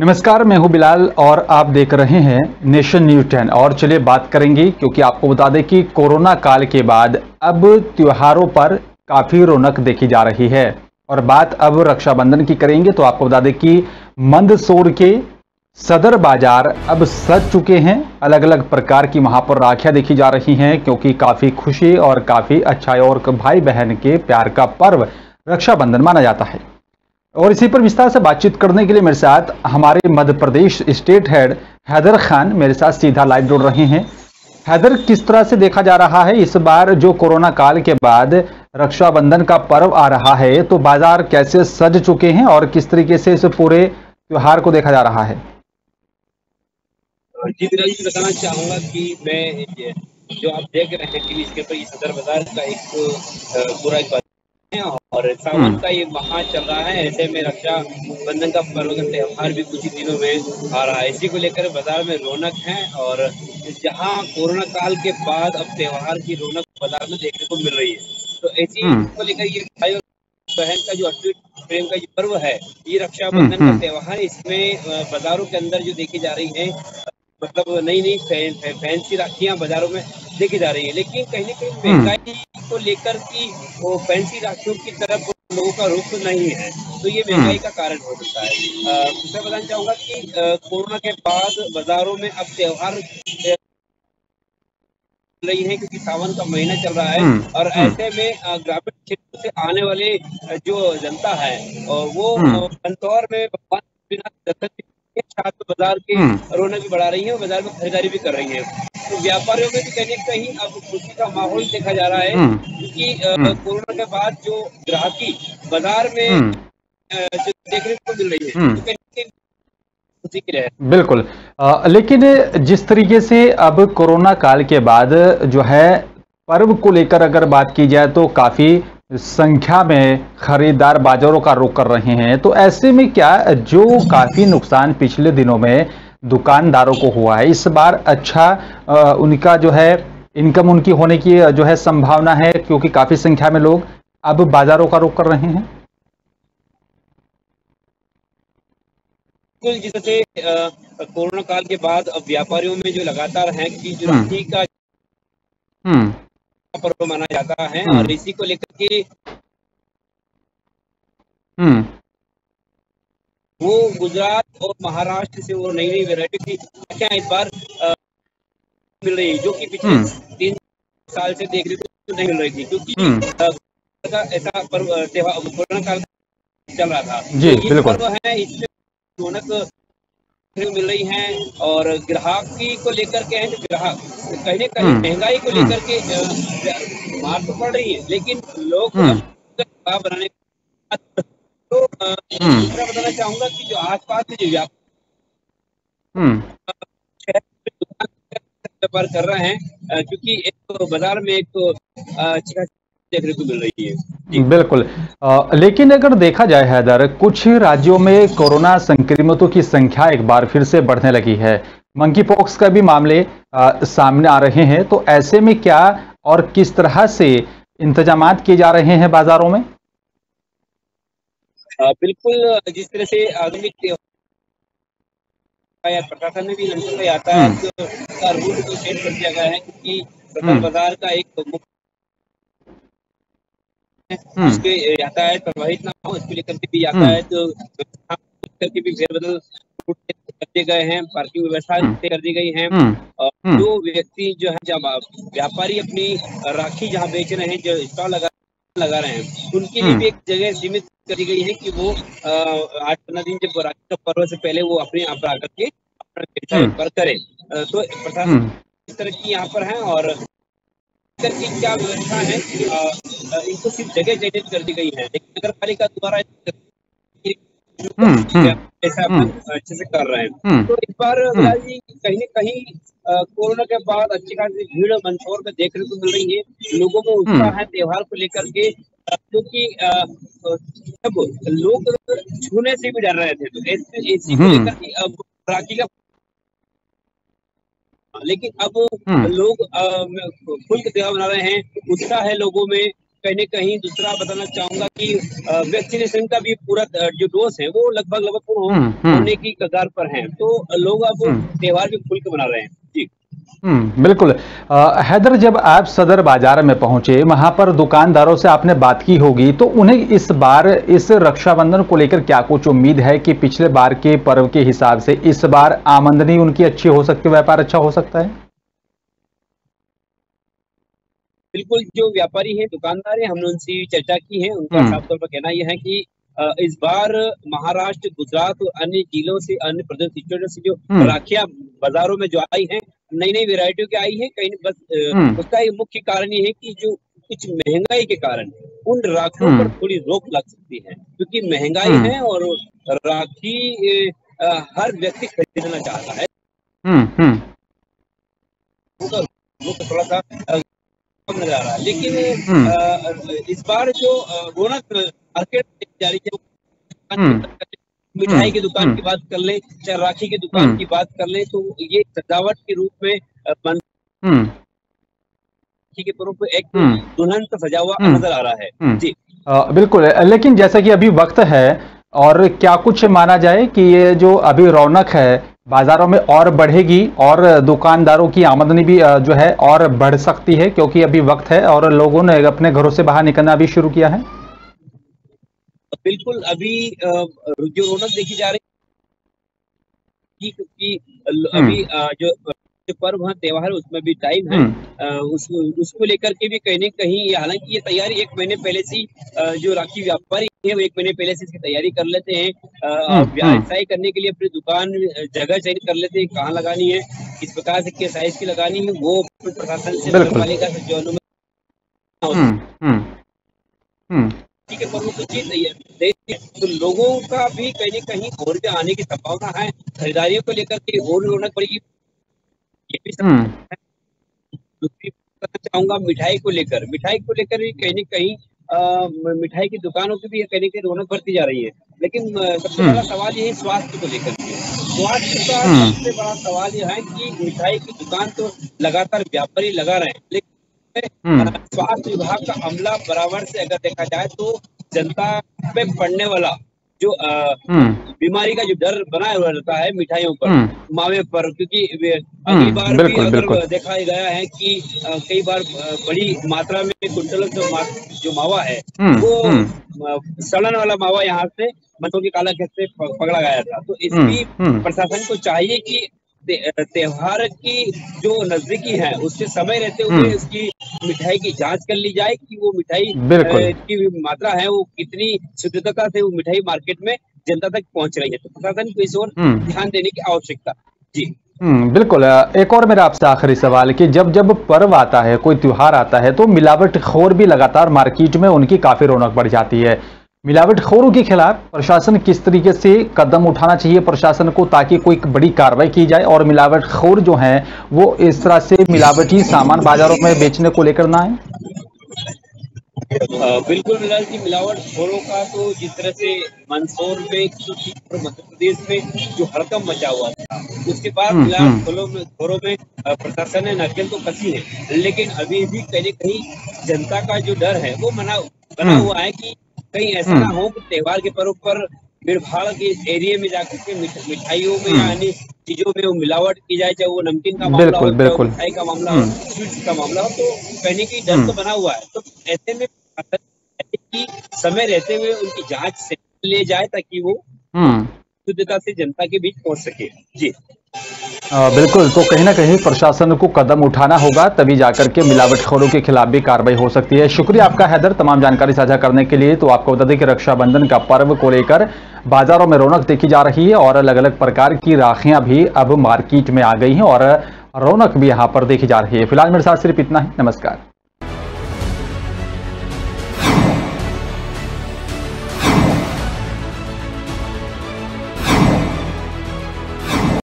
नमस्कार, मैं हूँ बिलाल और आप देख रहे हैं नेशन न्यूज़ टेन। और चलिए बात करेंगे, क्योंकि आपको बता दें कि कोरोना काल के बाद अब त्योहारों पर काफ़ी रौनक देखी जा रही है। और बात अब रक्षाबंधन की करेंगे तो आपको बता दें कि मंदसौर के सदर बाज़ार अब सज चुके हैं। अलग अलग प्रकार की वहाँ पर राखियाँ देखी जा रही हैं, क्योंकि काफ़ी खुशी और काफ़ी अच्छा और भाई बहन के प्यार का पर्व रक्षाबंधन माना जाता है। और इसी पर विस्तार से बातचीत करने के लिए मेरे साथ हमारे मध्य प्रदेश स्टेट हेड हैदर खान मेरे साथ सीधा लाइव जुड़ रहे हैं। हैदर, किस तरह से देखा जा रहा है इस बार जो कोरोना काल के बाद रक्षाबंधन का पर्व आ रहा है? तो बाज़ार कैसे सज चुके हैं और किस तरीके से इस पूरे त्योहार को देखा जा रहा है? जी जी बताना चाहूँगा कि मैं जो आप देख रहे हैं टीवी इसके ऊपर सदर बाज़ार का एक पूरा एक और सावन हम्म। का ये महा चल रहा है ऐसे में रक्षा बंधन का पर्व का त्योहार भी कुछ ही दिनों में आ रहा है। इसी को लेकर बाज़ार में रौनक है और जहाँ कोरोना काल के बाद अब त्योहार की रौनक बाज़ार में देखने को मिल रही है। तो ऐसी हम्म। को लेकर ये भाई बहन का जो अटूट प्रेम का जो पर्व है ये रक्षाबंधन का त्यौहार इसमें बाजारों के अंदर जो देखी जा रही है मतलब नई नई फैंसी राखियाँ बाजारों में देखी जा रही है। लेकिन कहीं ना कहीं महँगाई को लेकर की वो फैंसी राखियों की तरफ़ लोगों का रुख नहीं है तो ये महँगाई का कारण हो सकता है दूसरा बताना चाहूँगा कि कोरोना के बाद बाजारों में अब त्योहार रही है क्योंकि सावन का महीना चल रहा है हम्म, और हम्म। ऐसे में ग्रामीण क्षेत्र से आने वाले जो जनता है वो बंतौर हम्म। में भगवान दर्शन छात्र बाज़ार के हम्म। रौनक भी बढ़ा रही है और बाज़ार में खरीदारी भी कर रही है तो व्यापारियों में भी कहीं कहीं अब खुशी का माहौल देखा जा रहा है हम्म। क्योंकि हम्म। कोरोना के बाद जो ग्राहकी बाज़ार में देखने को मिल रही है तो बिल्कुल आ, लेकिन जिस तरीके से अब कोरोना काल के बाद जो है पर्व को लेकर अगर बात की जाए तो काफ़ी संख्या में खरीदार बाजारों का रुख कर रहे हैं तो ऐसे में क्या जो काफ़ी नुकसान पिछले दिनों में दुकानदारों को हुआ है इस बार अच्छा उनका जो है इनकम उनकी होने की जो है संभावना है क्योंकि काफ़ी संख्या में लोग अब बाजारों का रुख कर रहे हैं बिल्कुल जिससे कोरोना काल के बाद अब व्यापारियों में जो लगातार है कि जो। का हम्म। पर्व माना जाता है हम्म। और इसी को लेकर के हम्म। वो गुजरात और महाराष्ट्र से वो नई नई वेरायटी की क्या इस बार मिल रही जो कि पिछले हम्म। तीन साल से देखने को नहीं मिल रही थी क्योंकि ऐसा पर्व त्योहार कोरोना काल चल रहा था जी तो बिल्कुल है इसमें रौनक मिल रही हैं और ग्राहकी को लेकर के हैं ग्राहक कहीं ना कहीं हम्म। महँगाई को लेकर के मार तो पड़ रही है लेकिन लोग हम्म। बनाने तो हम्म। दूसरा बताना चाहूँगा कि जो आसपास के जो व्यापार कर रहे हैं क्योंकि एक बाज़ार में एक देखने को मिल रही है बिल्कुल आ, लेकिन अगर देखा जाए हैदर कुछ राज्यों में कोरोना संक्रमितों की संख्या एक बार फिर से बढ़ने लगी है मंकी पॉक्स का भी मामले आ, सामने आ रहे हैं तो ऐसे में क्या और किस तरह से इंतज़ाम किए जा रहे हैं बाजारों में आ, बिल्कुल जिस तरह से आधुनिक प्रशासन में भी आता है हम्म। रूट को सेट कर दिया गया है क्योंकि हम्म। बाज़ार का एक मुख्य। उसके यातायात प्रभावित ना हो इसको लेकर के भी यातायात हम्म। करके भी फेरबदल कर दिए गए हैं पार्किंग व्यवस्था हम्म। कर दी गई है। और जो व्यक्ति जो है जब व्यापारी अपनी राखी जहाँ बेच रहे हैं जो स्टॉल लगा लगा रहे हैं उनके लिए भी एक जगह सीमित कर दी गई है कि वो आठ पंद्रह दिन जब राखी का पर्व से पहले वो अपने यहाँ पर आकर के अपना व्यापार करे। तो प्रशासन इस तरह की यहाँ पर है और की क्या व्यवस्था है? इनको सिर्फ़ जगह चयनित कर दी गई है। लेकिन नगर पालिका द्वारा हम्म, हम्म, ऐसा हम्म। अच्छे से कर रहे हैं। तो इस बार कहीं न कहीं कोरोना के बाद अच्छी खासी भीड़ मंदसौर में देखने को मिल रही है। लोगों में उत्साह है त्योहार को लेकर के क्योंकि जब लोग छूने से भी डर रहे थे तो ऐसी को लेकर राखी का लेकिन अब हम्म। लोग खुल के त्योहार मना रहे हैं उत्साह है लोगों में। कहीं ना कहीं दूसरा बताना चाहूँगा कि वैक्सीनेशन का भी पूरा जो डोज है वो लगभग लगभग पूर्ण हम्म, हम्म। होने की कगार पर है। तो लोग अब त्योहार भी खुल के मना रहे हैं। जी। हम्म बिल्कुल हैदर जब आप सदर बाज़ार में पहुँचे वहाँ पर दुकानदारों से आपने बात की होगी तो उन्हें इस बार इस रक्षाबंधन को लेकर क्या कुछ उम्मीद है कि पिछले बार के पर्व के हिसाब से इस बार आमदनी उनकी अच्छी हो सकती है व्यापार अच्छा हो सकता है बिल्कुल जो व्यापारी है दुकानदार है हमने उनसे चर्चा की है उनका हम्म। साफ़ तौर पर कहना यह है कि इस बार महाराष्ट्र गुजरात और अन्य जिलों से अन्य प्रदेश से जो हम्म। राखियाँ बाजारों में जो आई हैं नई नई वेराइटियों की आई है कहीं बस हम्म। उसका एक मुख्य कारण ये है कि जो कुछ महँगाई के कारण उन राखियों पर थोड़ी रोक लग सकती है क्योंकि महँगाई है और राखी हर व्यक्ति खरीदना चाहता है थोड़ा सा नज़र आ रहा है लेकिन हम्म। इस बार जो रौनक मार्केट जा रही है हम्म। मिठाई की दुकान हम्म। की बात कर ले चाहे राखी की दुकान की बात कर ले तो ये सजावट के रूप में के रूप में एक दुल्हन का सजा हुआ नज़र आ रहा है। जी। आ, बिल्कुल लेकिन जैसा कि अभी वक्त है और क्या कुछ माना जाए कि ये जो अभी रौनक है बाजारों में और बढ़ेगी और दुकानदारों की आमदनी भी जो है और बढ़ सकती है क्योंकि अभी वक्त है और लोगों ने अपने घरों से बाहर निकलना भी शुरू किया है। बिल्कुल अभी जो रौनक देखी जा रही क्योंकि अभी हम्म। जो जो पर्व है त्योहार उसमें भी टाइम है हम्म। उस, उसको लेकर के भी कहीं ना कहीं हालाँकि ये तैयारी एक महीने पहले से जो राखी व्यापारी है वो एक महीने पहले से इसकी तैयारी कर लेते हैं हम्म। व्यवसाय करने के लिए अपनी दुकान जगह चयन कर लेते हैं कहाँ लगानी है किस प्रकार से किस साइज़ की लगानी है वो प्रशासन से नगर पालिका से जो अनुमति ठीक है। पर्व चाहिए तो लोगों का भी कहीं ना कहीं और आने की संभावना है खरीदारियों को लेकर के और रौनक पड़ेगी ये भी दूसरी चाहूँगा मिठाई को लेकर। मिठाई को लेकर भी कहीं ना कहीं मिठाई की दुकानों की भी कहीं ना कहीं रौनक बढ़ती जा रही है। लेकिन सबसे बड़ा सवाल यही स्वास्थ्य को लेकर के। स्वास्थ्य का सबसे बड़ा सवाल यह है कि मिठाई की दुकान तो लगातार व्यापारी लगा रहे हैं लेकिन स्वास्थ्य विभाग का अमला बराबर से अगर देखा जाए तो जनता पे पड़ने वाला जो हम्म। बीमारी का जो डर बना हुआ रहता है मिठाइयों पर हम्म। मावे पर क्योंकि अगली हम्म, बार भी अगर देखा गया है कि कई बार बड़ी मात्रा में कुंटल जो, मा, जो मावा है वो सड़न वाला मावा यहाँ से मतों की काला खेत से पकड़ा गया था तो इसकी प्रशासन को चाहिए कि त्योहार की जो नजदीकी है उससे समय रहते हुए हम्म। उसकी मिठाई की जाँच कर ली जाए कि वो मिठाई की मात्रा है वो कितनी शुद्धता से वो मिठाई मार्केट में जनता तक पहुँच रही है। तो प्रशासन को इस ओर हम्म। ध्यान देने की आवश्यकता। जी। हम्म, बिल्कुल एक और मेरा आपसे आखिरी सवाल कि जब जब पर्व आता है कोई त्योहार आता है तो मिलावट खोर भी लगातार मार्केट में उनकी काफ़ी रौनक बढ़ जाती है। मिलावटखोरों के खिलाफ प्रशासन किस तरीके से कदम उठाना चाहिए प्रशासन को ताकि कोई बड़ी कार्रवाई की जाए और मिलावटखोर जो हैं वो इस तरह से मिलावटी सामान बाजारों में बेचने को लेकर ना आए बिल्कुल मिलाल जी मिलावट खोरों का तो जिस तरह से मंदसौर में मध्य प्रदेश में जो हड़कम मचा हुआ था उसके बाद हम्म, मिलावट हम्म। खोरों में खोरों में प्रशासन ने नकेल तो कसी है लेकिन अभी भी कहीं कहीं जनता का जो डर है वो मना बना हम्म। हुआ है कि कहीं ऐसा ना हम्म। हो कि त्योहार के पर्व पर भीड़ भाड़ के एरिया में जाकर के मिठाइयों में या अन्य चीज़ों में वो मिलावट की जाए चाहे वो नमकीन का मामला हो मिठाई का मामला हो हम्म। का मामला हो तो कहने की डर तो हम्म। बना हुआ है तो ऐसे में की समय रहते हुए उनकी जाँच से ले जाए ताकि वो शुद्धता से जनता के बीच पहुँच सके जी बिल्कुल तो कहीं ना कहीं प्रशासन को कदम उठाना होगा, तभी जाकर के मिलावटखोरों के खिलाफ भी कार्रवाई हो सकती है। शुक्रिया आपका, हैदर। तमाम जानकारी साझा करने के लिए तो आपको बता दें कि रक्षाबंधन का पर्व को लेकर बाजारों में रौनक देखी जा रही है और अलग अलग प्रकार की राखियाँ भी अब मार्केट में आ गई हैं और रौनक भी यहाँ पर देखी जा रही है। फ़िलहाल मेरे साथ सिर्फ़ इतना ही। नमस्कार।